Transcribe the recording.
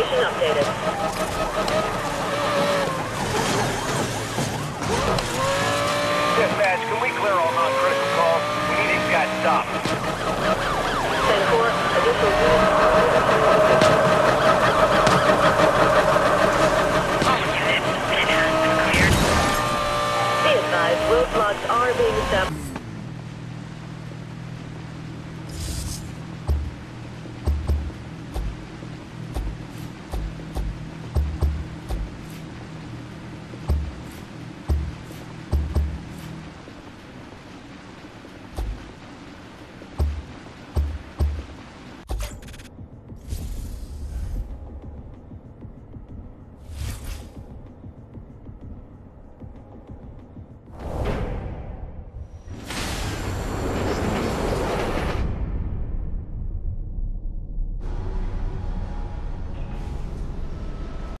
updated. Dispatch, can we clear all non-critical calls? We need these guys stopped. 10-4, additional units. Be advised, roadblocks are being established.